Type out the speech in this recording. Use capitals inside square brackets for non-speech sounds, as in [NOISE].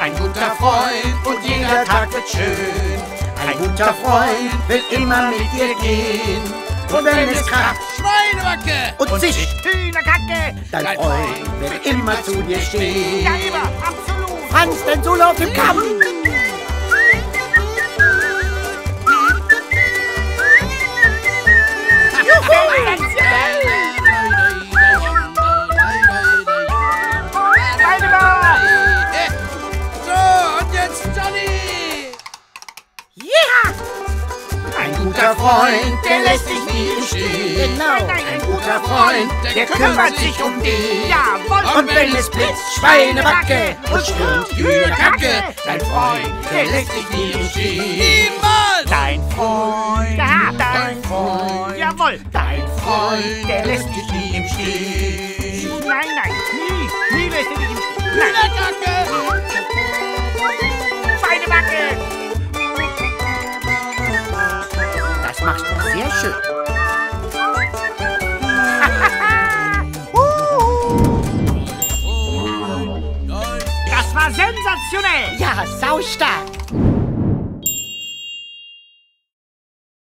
Ein guter Freund und jeder Tag wird schön. Ein guter Freund will immer mit dir gehen. Und wenn es kracht Schweinebacke! und sich, Hühnerkacke! dein Freund wird immer zu dir stehen. Ja, immer, absolut! Franz, dein Solo auf dem Kamm. Guter Freund, der lässt dich nie im Stich. Genau. Ein guter Freund, der kümmert sich um dich. Jawohl! Und wenn es blitzt, Schweinebacke und stürmt Hühnerkacke, dein Freund, der lässt dich nie im Stich. Niemals! Dein Freund! Ja, Dein Freund, Jawohl! dein Freund, der lässt dich nie im Stich. Nein, nein, nie! Nie lässt er dich im Stich! Nein! Hühnerkacke! Das machst du sehr schön. [LAUGHS] Das war sensationell! Ja, saustark.